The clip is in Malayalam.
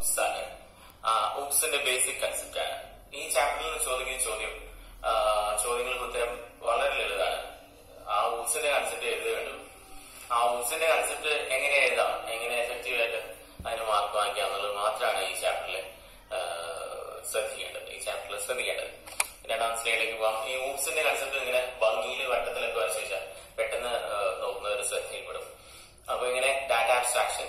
ഊപ്സ് ആണ് ഊപ്സിന്റെ ബേസിക് കൺസെപ്റ്റ് ആണ്. ഈ ചാപ്റ്ററിൽ നിന്ന് ചോദിക്കുന്ന ചോദ്യം ചോദ്യങ്ങൾക്ക് ഉത്തരം വളരെ ലളിതാണ് ആ ഊപ്സിന്റെ കൺസെപ്റ്റ് എഴുതി വേണ്ടു ആ ഊപ്സിന്റെ കൺസെപ്റ്റ് എങ്ങനെ എഴുതാം? എങ്ങനെ എഫക്റ്റീവ് ആയിട്ട് അതിന് മാർക്ക് വാങ്ങിക്കാം എന്നുള്ളത് മാത്രമാണ് ഈ ചാപ്റ്ററിൽ ശ്രദ്ധിക്കേണ്ടത്. ഈ ചാപ്റ്ററിൽ ശ്രദ്ധിക്കേണ്ടത്. രണ്ടാം സ്ലൈഡിലേക്ക് പോകാം ഈ ഊപ്സിന്റെ കൺസെപ്റ്റ് ഇങ്ങനെ ഭംഗിയിൽ വട്ടത്തിലൊക്കെ വരച്ചു വെച്ചാൽ പെട്ടെന്ന് ആ, നോക്കുന്ന ഒരു ശ്രദ്ധയിൽപ്പെടും. അപ്പൊ ഇങ്ങനെ ഡാറ്റ അബ്സ്ട്രാക്ഷൻ